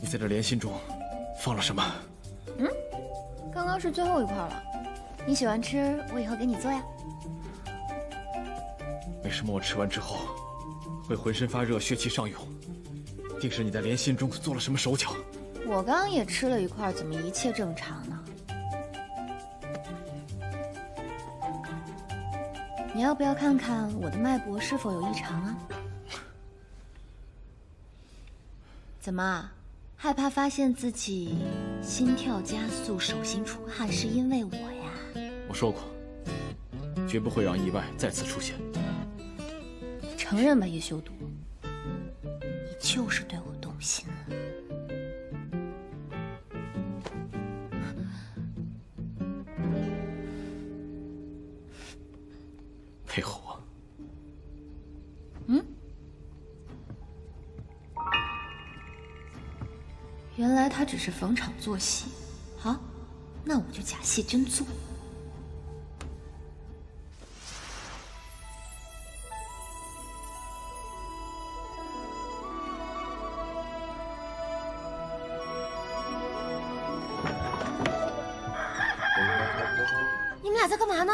你在这莲心中放了什么？嗯，刚刚是最后一块了。你喜欢吃，我以后给你做呀。为什么我吃完之后会浑身发热、血气上涌？定是你在莲心中做了什么手脚。我刚刚也吃了一块，怎么一切正常呢？你要不要看看我的脉搏是否有异常啊？怎么，害怕发现自己心跳加速、手心出汗是因为我呀？我说过，绝不会让意外再次出现。承认吧，叶修毒，你就是对我动心了。配合我。原来他只是逢场作戏。好，那我就假戏真做。你们俩在干嘛呢？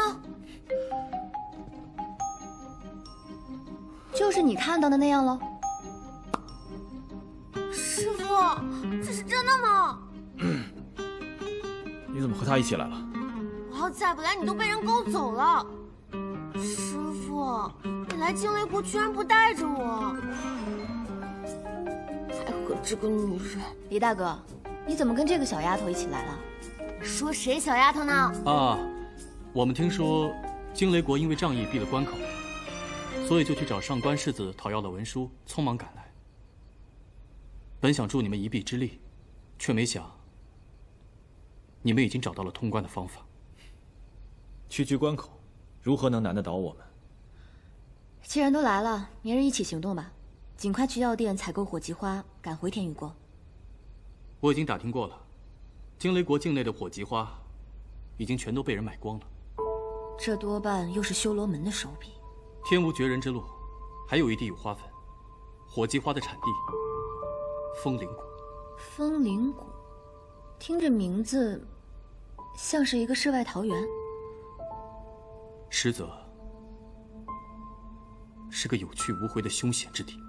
就是你看到的那样喽。师傅，这是真的吗？你怎么和他一起来了？我要再不来，你都被人勾走了。师傅，你来惊雷国居然不带着我，还和这个女人。李大哥，你怎么跟这个小丫头一起来了？说谁小丫头呢？啊，我们听说惊雷国因为仗义闭了关口，所以就去找上官世子讨要了文书，匆忙赶来。本想助你们一臂之力，却没想你们已经找到了通关的方法。区区关口，如何能难得倒我们？既然都来了，明日一起行动吧，尽快去药店采购火棘花，赶回天宇国。我已经打听过了，惊雷国境内的火棘花已经全都被人买光了。这多半又是修罗门的手笔。天无绝人之路，还有一地有花粉，火棘花的产地风铃谷。风铃谷，听这名字像是一个世外桃源。实则是个有去无回的凶险之地。